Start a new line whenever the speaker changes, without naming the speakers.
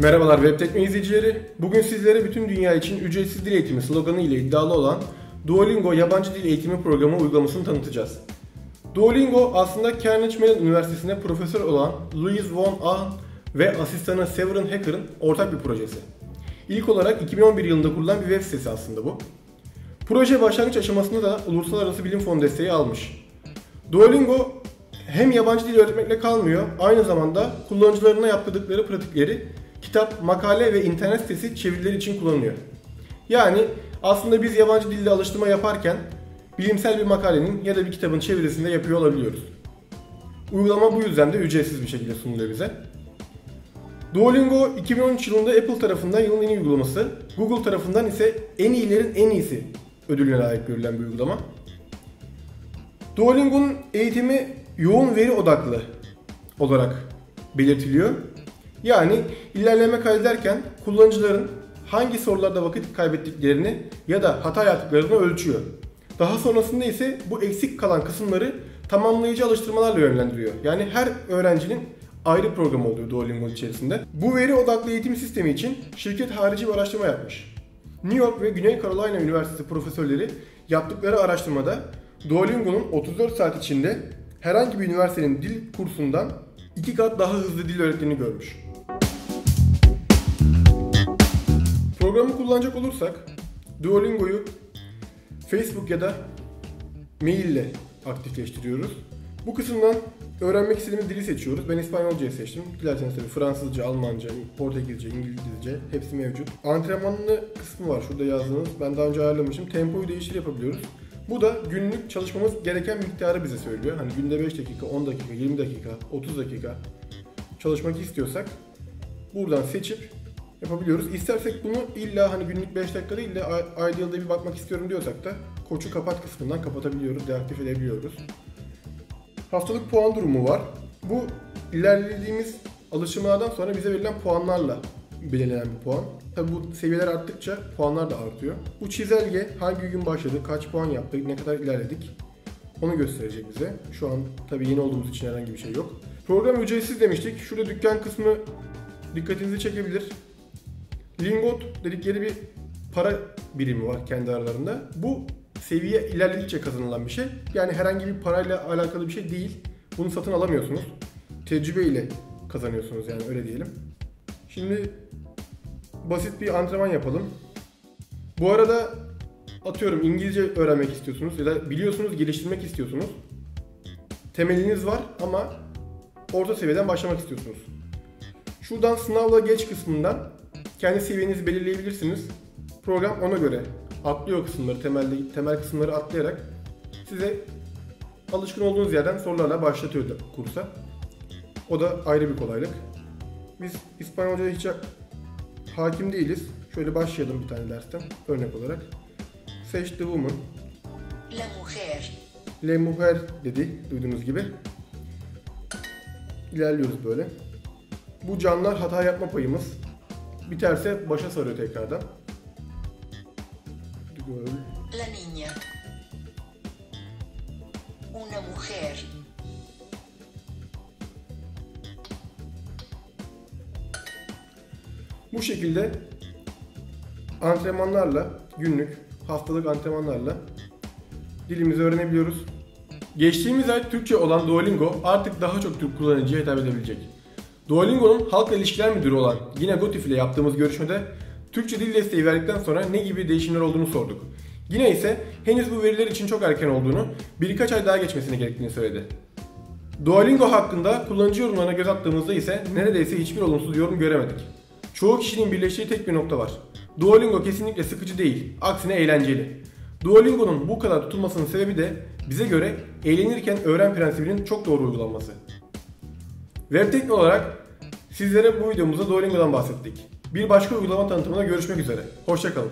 Merhabalar Web Tekno izleyicileri. Bugün sizlere bütün dünya için ücretsiz dil eğitimi sloganı ile iddialı olan Duolingo yabancı dil eğitimi programı uygulamasını tanıtacağız. Duolingo aslında Carnegie Mellon Üniversitesi'nde profesör olan Louis Von Ahn ve asistanı Severin Hacker'ın ortak bir projesi. İlk olarak 2011 yılında kurulan bir web sitesi aslında bu. Proje başlangıç aşamasında da Uluslararası Bilim Fonu desteği almış. Duolingo hem yabancı dil öğretmekle kalmıyor, aynı zamanda kullanıcılarına yaptırdıkları pratikleri kitap, makale ve internet sitesi çevirileri için kullanılıyor. Yani aslında biz yabancı dilde alıştırma yaparken bilimsel bir makalenin ya da bir kitabın çevirisinde yapıyor olabiliyoruz. Uygulama bu yüzden de ücretsiz bir şekilde sunuluyor bize. Duolingo 2013 yılında Apple tarafından yılın en iyi uygulaması, Google tarafından ise en iyilerin en iyisi ödülüne layık görülen bir uygulama. Duolingo'nun eğitimi yoğun veri odaklı olarak belirtiliyor. Yani ilerleme kaydederken kullanıcıların hangi sorularda vakit kaybettiklerini ya da hata yaptıklarını ölçüyor. Daha sonrasında ise bu eksik kalan kısımları tamamlayıcı alıştırmalarla yönlendiriyor. Yani her öğrencinin ayrı program oluyor Duolingo içerisinde. Bu veri odaklı eğitim sistemi için şirket harici bir araştırma yapmış. New York ve Güney Carolina Üniversitesi profesörleri yaptıkları araştırmada Duolingo'nun 34 saat içinde herhangi bir üniversitenin dil kursundan iki kat daha hızlı dil öğrettiğini görmüş. Programı kullanacak olursak Duolingo'yu Facebook ya da mail ile aktifleştiriyoruz. Bu kısımdan öğrenmek istediğimiz dili seçiyoruz. Ben İspanyolcayı seçtim. Dilerseniz tabii Fransızca, Almanca, Portekizce, İngilizce hepsi mevcut. Antrenmanlı kısmı var şurada yazdığınız. Ben daha önce ayarlamışım. Tempoyu değiştir yapabiliyoruz. Bu da günlük çalışmamız gereken miktarı bize söylüyor. Hani günde 5 dakika, 10 dakika, 20 dakika, 30 dakika çalışmak istiyorsak buradan seçip yapabiliyoruz. İstersek bunu illa hani günlük 5 dakika değil de ayda bir bakmak istiyorum diyorsak da koçu kapat kısmından kapatabiliyoruz, deaktif edebiliyoruz. Haftalık puan durumu var. Bu ilerlediğimiz alışımlardan sonra bize verilen puanlarla belirlenen bir puan. Tabi bu seviyeler arttıkça puanlar da artıyor. Bu çizelge hangi gün başladı, kaç puan yaptık, ne kadar ilerledik onu gösterecek bize. Şu an tabi yeni olduğumuz için herhangi bir şey yok. Program ücretsiz demiştik. Şurada dükkan kısmı dikkatinizi çekebilir. Lingot dedikleri bir para birimi var kendi aralarında. Bu seviye ilerledikçe kazanılan bir şey. Yani herhangi bir parayla alakalı bir şey değil. Bunu satın alamıyorsunuz. Tecrübe ile kazanıyorsunuz yani öyle diyelim. Şimdi basit bir antrenman yapalım. Bu arada atıyorum İngilizce öğrenmek istiyorsunuz ya da biliyorsunuz geliştirmek istiyorsunuz. Temeliniz var ama orta seviyeden başlamak istiyorsunuz. Şuradan sınavla geç kısmından kendi seviyenizi belirleyebilirsiniz. Program ona göre atlıyor kısımları, temelde, temel kısımları atlayarak size alışkın olduğunuz yerden sorularla başlatıyor da kursa. O da ayrı bir kolaylık. Biz İspanyolca'ya hiç hakim değiliz. Şöyle başlayalım bir tane dersten örnek olarak. Seç the woman.
La mujer.
Le mujer dedi duyduğunuz gibi. İlerliyoruz böyle. Bu canlar hata yapma payımız. Biterse başa sarıyor tekrardan.
La niña. Una mujer.
Bu şekilde antrenmanlarla, günlük, haftalık antrenmanlarla dilimizi öğrenebiliyoruz. Geçtiğimiz ay Türkçe olan Duolingo artık daha çok Türk kullanıcıya hitap edebilecek. Duolingo'nun halkla ilişkiler müdürü olan yine Gotif ile yaptığımız görüşmede Türkçe dil desteği verdikten sonra ne gibi değişimler olduğunu sorduk. Yine ise henüz bu veriler için çok erken olduğunu, birkaç ay daha geçmesini gerektiğini söyledi. Duolingo hakkında kullanıcı yorumlarına göz attığımızda ise neredeyse hiçbir olumsuz yorum göremedik. Çoğu kişinin birleştiği tek bir nokta var. Duolingo kesinlikle sıkıcı değil, aksine eğlenceli. Duolingo'nun bu kadar tutulmasının sebebi de bize göre eğlenirken öğren prensibinin çok doğru uygulanması. Web olarak sizlere bu videomuzda Duolingo'dan bahsettik. Bir başka uygulama tanıtımında görüşmek üzere. Hoşçakalın.